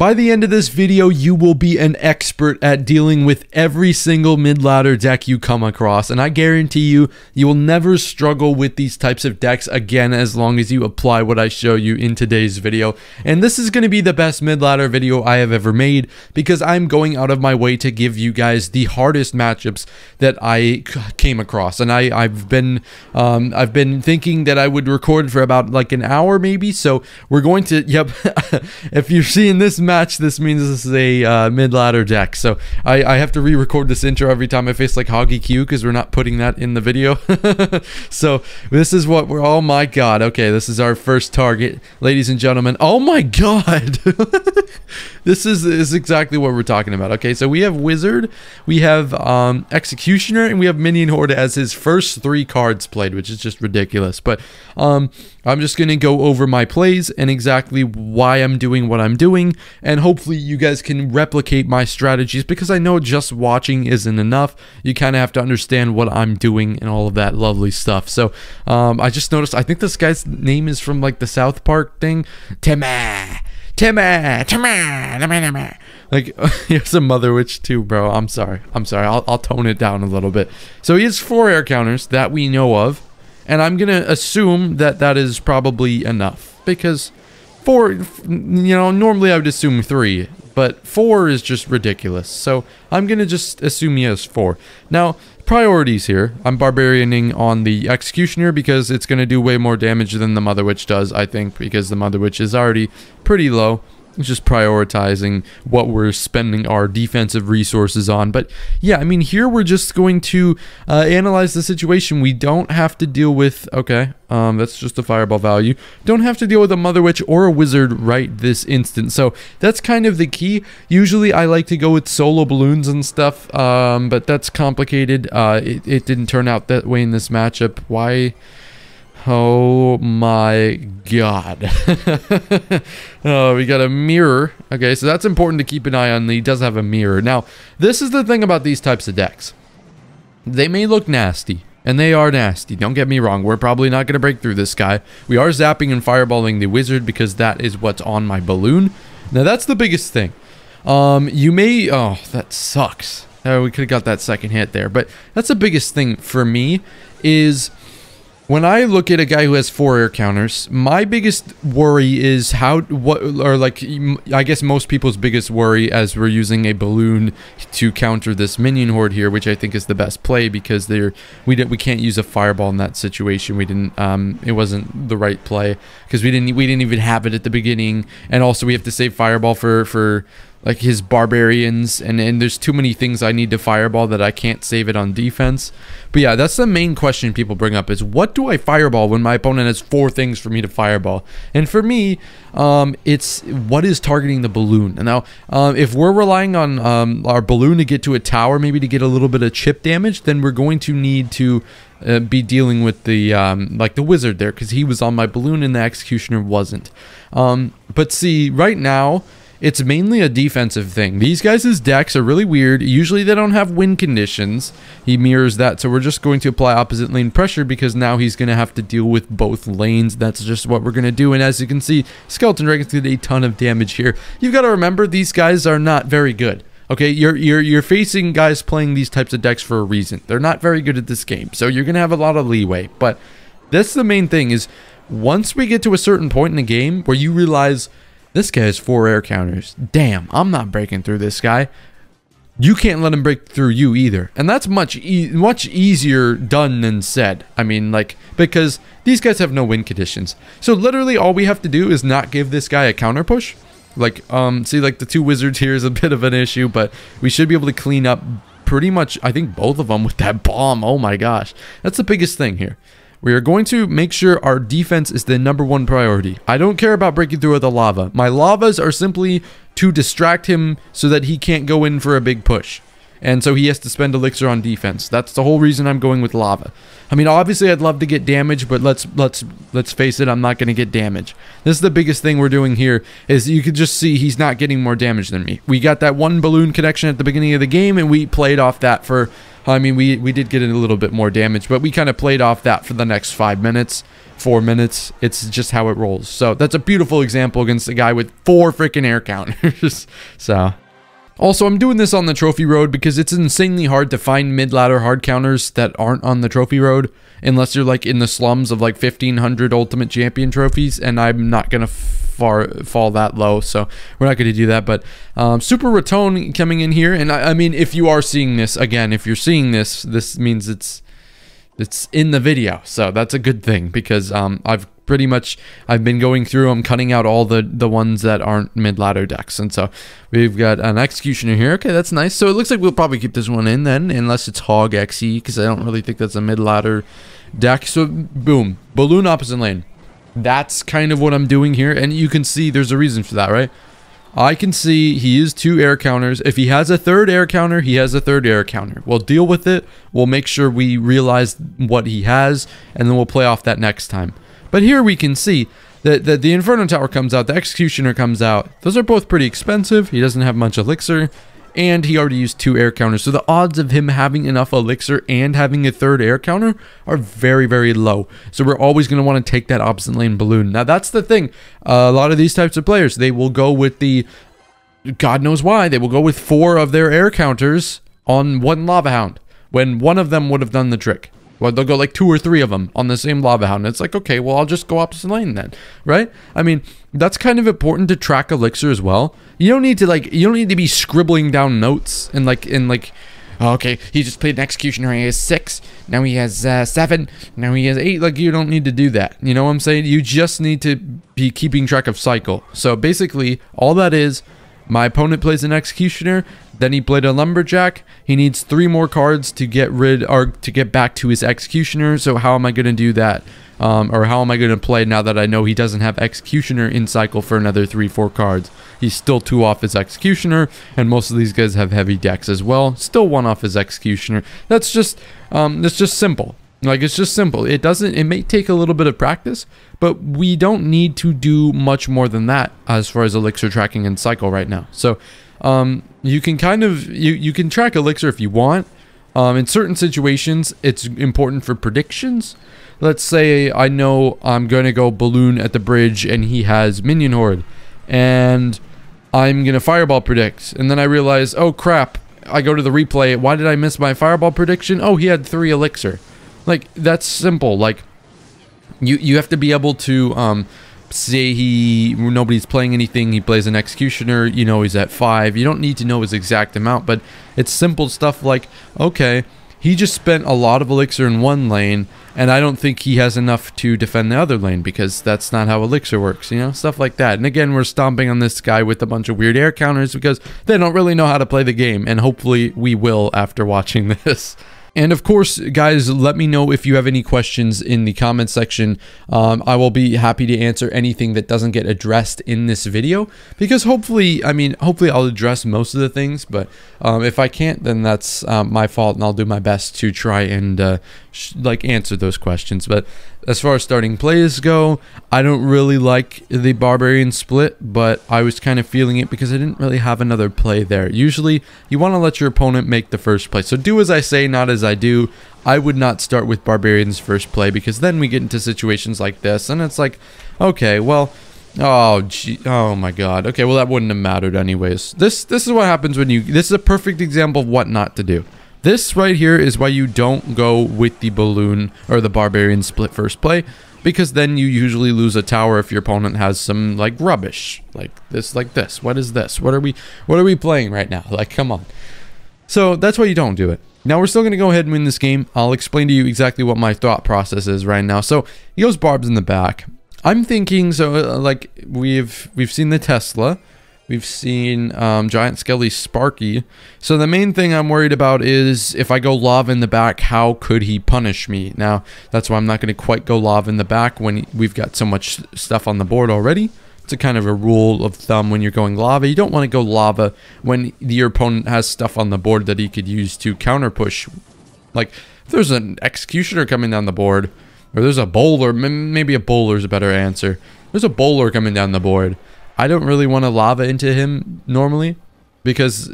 By the end of this video, you will be an expert at dealing with every single mid-ladder deck you come across, and I guarantee you, you will never struggle with these types of decks again as long as you apply what I show you in today's video. And this is going to be the best mid-ladder video I have ever made because I'm going out of my way to give you guys the hardest matchups that I came across. And I, I've been um, I've been thinking that I would record for about like an hour maybe, so we're going to, yep, if you're seeing this match, this means this is a uh, mid ladder deck. So I, I have to re record this intro every time I face like Hog EQ because we're not putting that in the video. so this is what we're, oh my god. Okay, this is our first target, ladies and gentlemen. Oh my god. this is, is exactly what we're talking about. Okay, so we have Wizard, we have um, Executioner, and we have Minion Horde as his first three cards played, which is just ridiculous. But um, I'm just going to go over my plays and exactly why I'm doing what I'm doing, and hopefully you guys can replicate my strategies because I know just watching isn't enough. You kind of have to understand what I'm doing and all of that lovely stuff. So um, I just noticed, I think this guy's name is from like the South Park thing. Timmy! Timmy! Timmy! Timmy! Timmy! Like, here's a Mother Witch too, bro. I'm sorry. I'm sorry. I'll, I'll tone it down a little bit. So he has four air counters that we know of. And I'm to assume that that is probably enough. Because four, you know, normally I would assume three. But four is just ridiculous. So I'm to just assume he has four. Now, priorities here. I'm barbarianing on the executioner because it's going to do way more damage than the mother witch does, I think, because the mother witch is already pretty low just prioritizing what we're spending our defensive resources on. But yeah, I mean, here we're just going to uh, analyze the situation. We don't have to deal with, okay, um, that's just a fireball value. Don't have to deal with a Mother Witch or a Wizard right this instant. So that's kind of the key. Usually I like to go with solo balloons and stuff, um, but that's complicated. Uh, it, it didn't turn out that way in this matchup. Why? Oh my god. oh, we got a mirror. Okay, so that's important to keep an eye on. He does have a mirror. Now, this is the thing about these types of decks. They may look nasty, and they are nasty. Don't get me wrong. We're probably not going to break through this guy. We are zapping and fireballing the wizard because that is what's on my balloon. Now, that's the biggest thing. Um, you may... Oh, that sucks. Oh, we could have got that second hit there. But that's the biggest thing for me is when I look at a guy who has four air counters, my biggest worry is how what or like I guess most people's biggest worry as we're using a balloon to counter this minion horde here, which I think is the best play because they're we didn't we can't use a fireball in that situation. We didn't um it wasn't the right play because we didn't we didn't even have it at the beginning, and also we have to save fireball for for like his barbarians and and there's too many things I need to fireball that I can't save it on defense. But yeah, that's the main question people bring up is what do I fireball when my opponent has four things for me to fireball? And for me, um, it's what is targeting the balloon. And now, um, if we're relying on um, our balloon to get to a tower, maybe to get a little bit of chip damage, then we're going to need to uh, be dealing with the um, like the wizard there because he was on my balloon and the executioner wasn't. Um, but see, right now it's mainly a defensive thing. These guys' decks are really weird. Usually they don't have win conditions. He mirrors that, so we're just going to apply opposite lane pressure because now he's going to have to deal with both lanes. That's just what we're going to do. And as you can see, Skeleton Dragons did a ton of damage here. You've got to remember, these guys are not very good. Okay, you're you're you're facing guys playing these types of decks for a reason. They're not very good at this game, so you're gonna have a lot of leeway. But that's the main thing is once we get to a certain point in the game where you realize this guy has four air counters. Damn, I'm not breaking through this guy. You can't let him break through you either. And that's much e much easier done than said. I mean, like, because these guys have no win conditions. So literally all we have to do is not give this guy a counter push. Like, um, see, like the two wizards here is a bit of an issue, but we should be able to clean up pretty much, I think, both of them with that bomb. Oh my gosh. That's the biggest thing here. We are going to make sure our defense is the number one priority. I don't care about breaking through with the lava. My lavas are simply to distract him so that he can't go in for a big push. And so he has to spend elixir on defense. That's the whole reason I'm going with lava. I mean, obviously I'd love to get damage, but let's let's let's face it, I'm not going to get damage. This is the biggest thing we're doing here is you can just see he's not getting more damage than me. We got that one balloon connection at the beginning of the game and we played off that for I mean, we, we did get a little bit more damage, but we kind of played off that for the next five minutes. four minutes. It's just how it rolls. So that's a beautiful example against a guy with four freaking air counters. so also, I'm doing this on the trophy road because it's insanely hard to find mid-ladder hard counters that aren't on the trophy road unless you're like in the slums of like 1500 ultimate champion trophies and I'm not going to far fall that low so we're not going to do that but um, super ratone coming in here and I, I mean if you are seeing this again if you're seeing this this means it's it's in the video so that's a good thing because um, I've pretty much I've been going through them cutting out all the the ones that aren't mid ladder decks and so we've got an executioner here okay that's nice so it looks like we'll probably keep this one in then unless it's hog xe because I don't really think that's a mid ladder deck so boom balloon opposite lane that's kind of what I'm doing here and you can see there's a reason for that right I can see he is two air counters. If he has a third air counter, he has a third air counter. We'll deal with it. We'll make sure we realize what he has, and then we'll play off that next time. But here we can see that, that the Inferno Tower comes out, the Executioner comes out. Those are both pretty expensive. He doesn't have much elixir, and he already used two air counters. So the odds of him having enough elixir and having a third air counter are very, very low. So we're always going to want to take that opposite lane balloon. Now that's the thing. Uh, a lot of these types of players, they will go with the, God knows why, they will go with four of their air counters on one Lava Hound when one of them would have done the trick. Well, they'll go like two or three of them on the same lava hound. It's like, okay, well, I'll just go opposite lane then, right? I mean, that's kind of important to track elixir as well. You don't need to like, you don't need to be scribbling down notes and like, in like, oh, okay, he just played an executioner. He has six. Now he has uh, seven. Now he has eight. Like, you don't need to do that. You know what I'm saying? You just need to be keeping track of cycle. So basically, all that is, my opponent plays an executioner. Then he played a lumberjack. He needs three more cards to get rid or to get back to his executioner. So how am I going to do that? Um, or how am I going to play now that I know he doesn't have executioner in cycle for another three, four cards? He's still two off his executioner, and most of these guys have heavy decks as well. Still one off his executioner. That's just um, that's just simple. Like it's just simple. It doesn't. It may take a little bit of practice, but we don't need to do much more than that as far as elixir tracking and cycle right now. So um, you can kind of you you can track elixir if you want. Um, in certain situations, it's important for predictions. Let's say I know I'm going to go balloon at the bridge and he has minion horde, and I'm going to fireball predict, and then I realize, oh crap, I go to the replay. Why did I miss my fireball prediction? Oh, he had three elixir. Like that's simple. Like you you have to be able to um, say he nobody's playing anything he plays an executioner you know he's at five. You don't need to know his exact amount but it's simple stuff like okay he just spent a lot of elixir in one lane and i don't think he has enough to defend the other lane because that's not how elixir works you know stuff like that. And again we're stomping on this guy with a bunch of weird air counters because they don't really know how to play the game and hopefully we will after watching this and of course, guys, let me know if you have any questions in the comment section. Um, I will be happy to answer anything that doesn't get addressed in this video because hopefully, I mean, hopefully I'll address most of the things, but um, if I can't, then that's um, my fault and I'll do my best to try and uh, like answer those questions. But as far as starting plays go, I don't really like the Barbarian split, but I was kind of feeling it because I didn't really have another play there. Usually, you want to let your opponent make the first play. So do as I say, not as I do. I would not start with Barbarian's first play because then we get into situations like this, and it's like, okay, well, oh, gee, oh my God. Okay, well that wouldn't have mattered anyways. This this is what happens when you. This is a perfect example of what not to do. This right here is why you don't go with the balloon or the barbarian split first play because then you usually lose a tower if your opponent has some like rubbish. Like this like this. What is this? What are we what are we playing right now? Like come on. So that's why you don't do it. Now we're still going to go ahead and win this game. I'll explain to you exactly what my thought process is right now. So he goes barbs in the back. I'm thinking so uh, like we've we've seen the tesla We've seen um, Giant Skelly Sparky. So the main thing I'm worried about is if I go lava in the back, how could he punish me? Now, that's why I'm not going to quite go lava in the back when we've got so much stuff on the board already. It's a kind of a rule of thumb when you're going lava. You don't want to go lava when your opponent has stuff on the board that he could use to counter push. Like, if there's an executioner coming down the board, or there's a bowler, maybe a bowler is a better answer. There's a bowler coming down the board I don't really want to lava into him normally because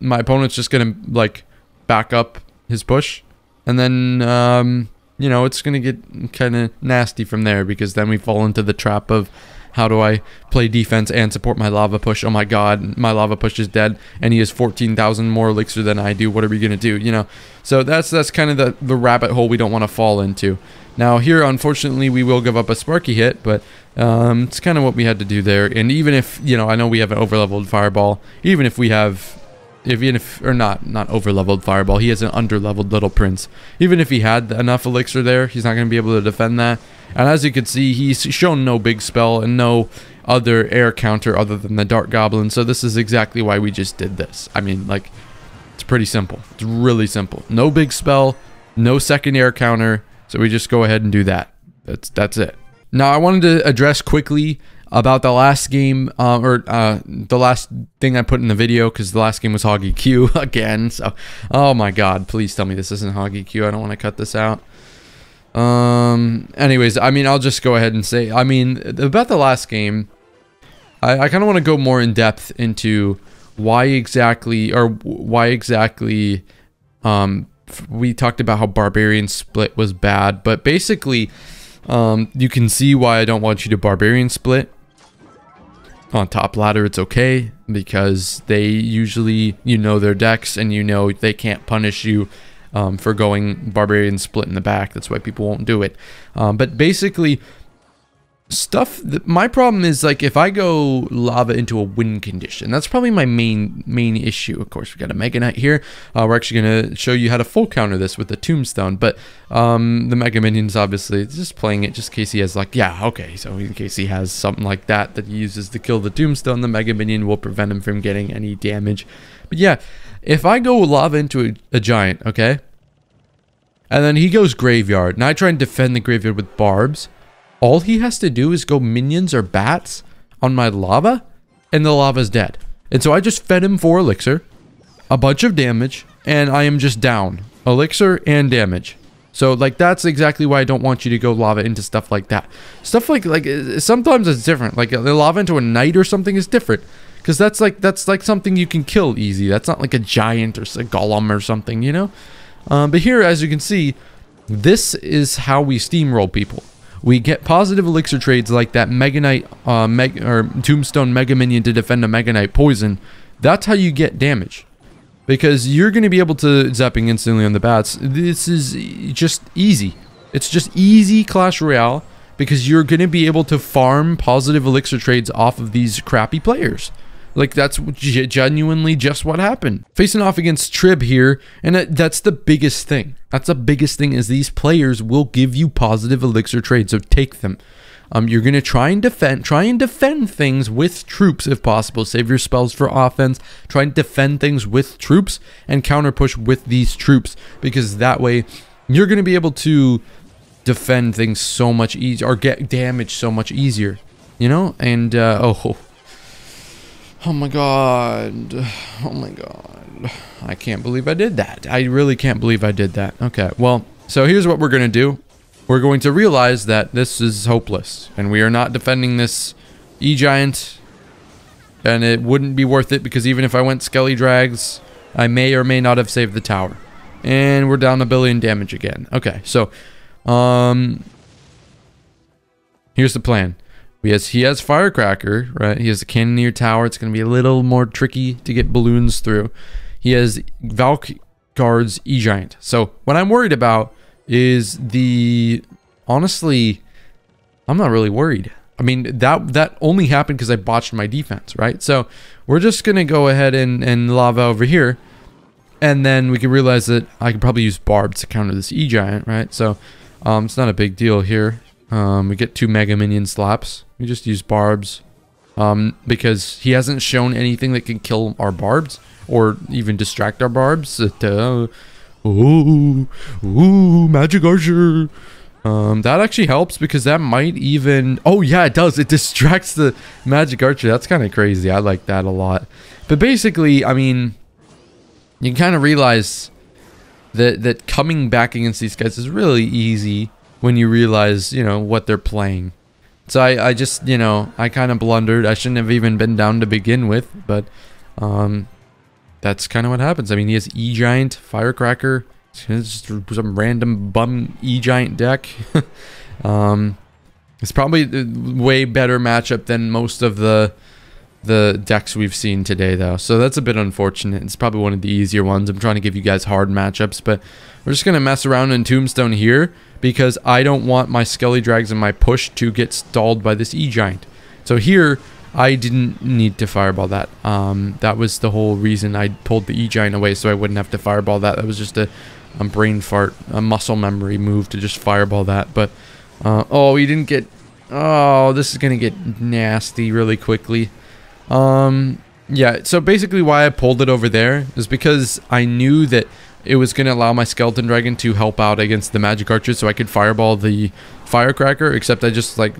my opponent's just going to like back up his push. And then um, you know, it's going to get kind of nasty from there because then we fall into the trap of how do I play defense and support my lava push? Oh my god, my lava push is dead and he has 14,000 more elixir than I do. What are we going to do? You know, so that's that's kind of the, the rabbit hole we don't want to fall into. Now here, unfortunately, we will give up a Sparky hit, but um, it's kind of what we had to do there. And even if, you know, I know we have an overleveled Fireball, even if we have if even if or not not overleveled fireball he has an underleveled little prince. Even if he had enough elixir there he's not going to be able to defend that. And as you can see he's shown no big spell and no other air counter other than the Dart goblin. So this is exactly why we just did this. I mean like it's pretty simple. It's really simple. No big spell no second air counter so we just go ahead and do that that's that's it now i wanted to address quickly about the last game uh, or uh, the last thing I put in the video because the last game was Hog EQ again. So, oh my God, please tell me this isn't Hog EQ. I don't want to cut this out. Um. Anyways, I mean, I'll just go ahead and say, I mean, about the last game, I, I kind of want to go more in depth into why exactly or why exactly um we talked about how barbarian split was bad but basically um you can see why i don't want you to barbarian split. On top ladder it's okay because they usually you know their decks and you know they can't punish you um, for going barbarian split in the back. That's why people won't do it. Um, but basically stuff that my problem is like if I go lava into a win condition, that's probably my main main issue. Of course, we got a Mega Knight here. Uh, we're actually gonna show you how to full counter this with the Tombstone, but um, the Mega Minions obviously just playing it just in case he has like yeah okay, so in case he has something like that that he uses to kill the Tombstone, the Mega Minion will prevent him from getting any damage. But yeah, if I go lava into a, a giant, okay, and then he goes graveyard, and I try and defend the graveyard with barbs all he has to do is go minions or bats on my lava, and the lava's dead. And so I just fed him four elixir, a bunch of damage, and I am just down. Elixir and damage. So like that's exactly why I don't want you to go lava into stuff like that. Stuff like like sometimes it's different. Like the lava into a knight or something is different. Cause that's like that's like something you can kill easy. That's not like a giant or a golem or something, you know? Um, but here, as you can see, this is how we steamroll people we get positive elixir trades like that Mega Knight uh, Meg or Tombstone Mega Minion to defend a Mega Knight poison. That's how you get damage. Because you're going to be able to zapping instantly on the bats. This is just easy. It's just easy Clash Royale because you're going to be able to farm positive elixir trades off of these crappy players. Like that's genuinely just what happened. Facing off against Trib here, and that's the biggest thing. That's the biggest thing is these players will give you positive elixir trades, so take them. Um, you're gonna try and defend, try and defend things with troops if possible. Save your spells for offense. Try and defend things with troops and counter push with these troops because that way you're gonna be able to defend things so much easier or get damage so much easier. You know, and uh, oh Oh my god. Oh my god. I can't believe I did that. I really can't believe I did that. Okay, well, so here's what we're going to do. We're going to realize that this is hopeless, and we are not defending this E-Giant, and it wouldn't be worth it because even if I went Skelly Drags, I may or may not have saved the tower. And we're down a billion damage again. Okay, so, um, here's the plan. He has he has firecracker, right? He has a cannoneer tower. It's going to be a little more tricky to get balloons through. He has Valk guards E giant. So what I'm worried about is the honestly, I'm not really worried. I mean that that only happened because I botched my defense, right? So we're just gonna go ahead and and lava over here, and then we can realize that I can probably use barbs to counter this E giant, right? So um, it's not a big deal here. Um, we get two Mega Minion slaps. We just use barbs. Um, because he hasn't shown anything that can kill our barbs or even distract our barbs. Uh, ooh, ooh, magic archer. Um, that actually helps because that might even... Oh, yeah, it does. It distracts the magic archer. That's kind of crazy. I like that a lot. But basically, I mean, you kind of realize that, that coming back against these guys is really easy when you realize, you know, what they're playing. So I, I just, you know, I kind of blundered. I shouldn't have even been down to begin with, but um, that's kind of what happens. I mean, he has E-Giant, Firecracker, just some random bum E-Giant deck. um, it's probably way better matchup than most of the the decks we've seen today, though. So that's a bit unfortunate. It's probably one of the easier ones. I'm trying to give you guys hard matchups, but we're just going to mess around in Tombstone here because I don't want my Skelly Drags and my push to get stalled by this E-Giant. So here, I didn't need to fireball that. Um, that was the whole reason I pulled the E-Giant away so I wouldn't have to fireball that. That was just a, a brain fart, a muscle memory move to just fireball that. But, uh, oh, he didn't get... Oh, this is going to get nasty really quickly. Um, yeah, so basically why I pulled it over there is because I knew that it was going to allow my Skeleton Dragon to help out against the Magic Archers so I could fireball the Firecracker, except I just, like,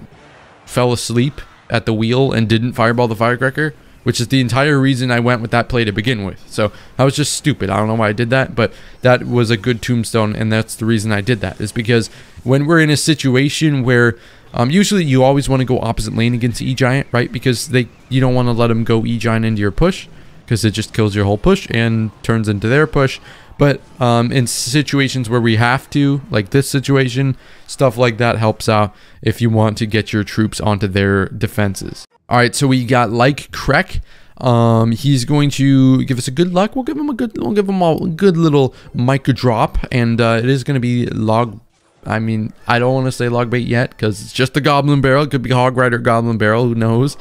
fell asleep at the wheel and didn't fireball the Firecracker, which is the entire reason I went with that play to begin with. So I was just stupid. I don't know why I did that, but that was a good tombstone, and that's the reason I did that, is because when we're in a situation where um, usually you always want to go opposite lane against E-Giant, right? Because they you don't want to let them go E-Giant into your push because it just kills your whole push and turns into their push. But um, in situations where we have to, like this situation, stuff like that helps out if you want to get your troops onto their defenses. All right, so we got like Krek. Um, he's going to give us a good luck. We'll give him a good, we'll give him a good little mic drop, and uh, it is going to be log I mean, I don't want to say log bait yet because it's just a goblin barrel. It could be hog rider goblin barrel. Who knows?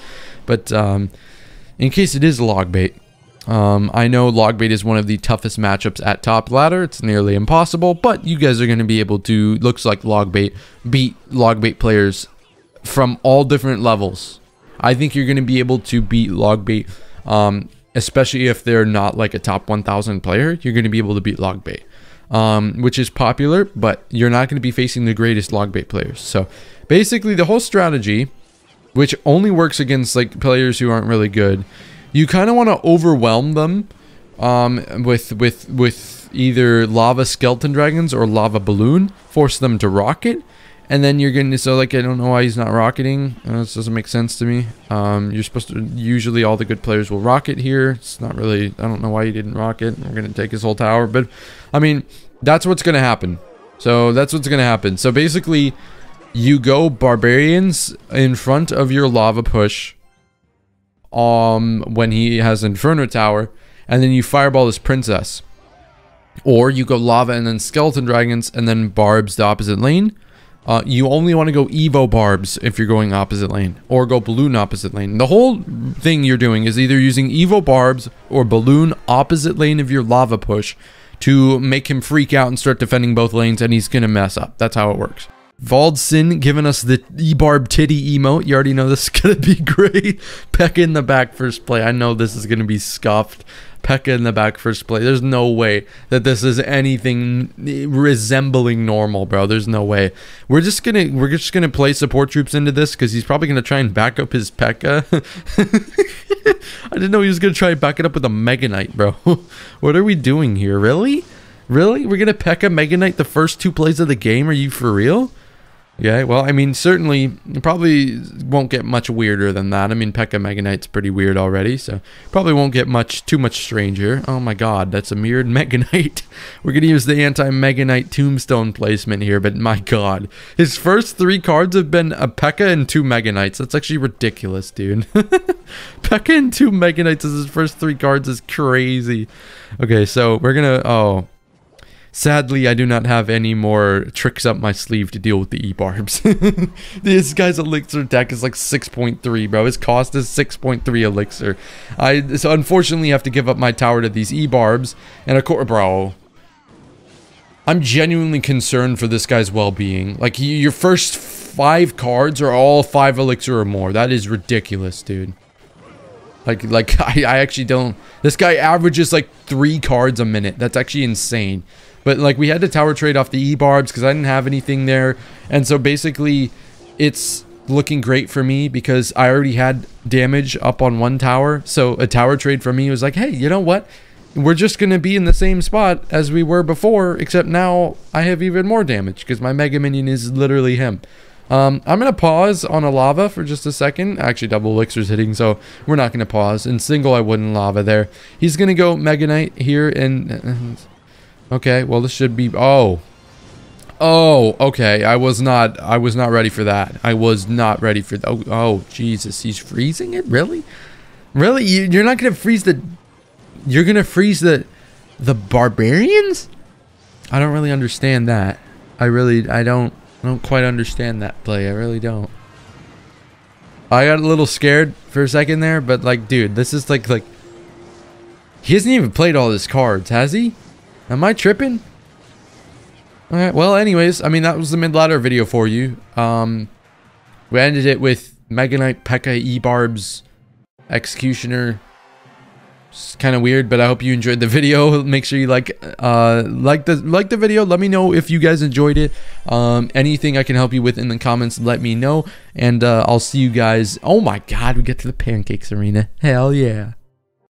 But um, in case it is log bait, um, I know log bait is one of the toughest matchups at top ladder. It's nearly impossible, but you guys are going to be able to, looks like log bait, beat log bait players from all different levels. I think you're going to be able to beat log bait, um, especially if they're not like a top 1000 player. You're going to be able to beat log bait um, which is popular, but you're not going to be facing the greatest log bait players. So basically, the whole strategy, which only works against like players who aren't really good, you kind of want to overwhelm them um, with with with either lava skeleton dragons or lava balloon, force them to rocket, and then you're going to, so like, I don't know why he's not rocketing. Uh, this doesn't make sense to me. Um, you're supposed to, usually all the good players will rocket here. It's not really, I don't know why he didn't rocket. We're going to take his whole tower. But, I mean, that's what's going to happen. So that's what's going to happen. So basically, you go barbarians in front of your lava push um, when he has Inferno Tower. And then you fireball this princess. Or you go lava and then skeleton dragons and then barbs the opposite lane. Uh, you only want to go Evo Barbs if you're going opposite lane, or go Balloon opposite lane. The whole thing you're doing is either using Evo Barbs or Balloon opposite lane of your Lava Push to make him freak out and start defending both lanes, and he's going to mess up. That's how it works. Valdson giving us the E-Barb titty emote. You already know this is going to be great. Peck in the back first play. I know this is going to be scuffed. Pekka in the back first play. There's no way that this is anything resembling normal, bro. There's no way. We're just gonna we're just gonna play support troops into this because he's probably gonna try and back up his Pekka. I didn't know he was gonna try and back it up with a Mega Knight, bro. what are we doing here? Really? Really? We're gonna Pekka Mega Knight the first two plays of the game? Are you for real? Yeah, well, I mean, certainly, probably won't get much weirder than that. I mean, Pekka Mega Knight's pretty weird already, so probably won't get much too much stranger. Oh my god, that's a mirrored Mega Knight. We're going to use the anti-Mega Knight tombstone placement here, but my god. His first three cards have been a Pekka and two Mega Knights. That's actually ridiculous, dude. Pekka and two Mega Knights as his first three cards is crazy. Okay, so we're going to... Oh... Sadly, I do not have any more tricks up my sleeve to deal with the E-Barbs. this guy's elixir deck is like 6.3, bro. His cost is 6.3 elixir. I so unfortunately have to give up my tower to these E-Barbs. And of course, bro, I'm genuinely concerned for this guy's well-being. Like, your first five cards are all five elixir or more. That is ridiculous, dude. Like, like I, I actually don't... This guy averages like three cards a minute. That's actually insane. But like we had to tower trade off the E-barbs because I didn't have anything there. And so basically it's looking great for me because I already had damage up on one tower. So a tower trade for me was like, hey, you know what? We're just going to be in the same spot as we were before, except now I have even more damage because my Mega Minion is literally him. Um, I'm going to pause on a lava for just a second. Actually, double elixir's hitting, so we're not going to pause. In single, I wouldn't lava there. He's going to go Mega Knight here and... Okay, well this should be oh. Oh, okay. I was not I was not ready for that. I was not ready for that. Oh, oh Jesus, he's freezing it? Really? Really? You, you're not going to freeze the You're going to freeze the the barbarians? I don't really understand that. I really I don't I don't quite understand that play. I really don't. I got a little scared for a second there, but like dude, this is like like he hasn't even played all his cards, has he? Am I tripping? Alright, well anyways, I mean that was the mid ladder video for you. Um we ended it with Mega Knight P.E.K.K.A. E-Barb's Executioner. It's kind of weird, but I hope you enjoyed the video. Make sure you like uh like the like the video. Let me know if you guys enjoyed it. Um anything I can help you with in the comments, let me know. And uh I'll see you guys. Oh my god, we get to the pancakes arena. Hell yeah.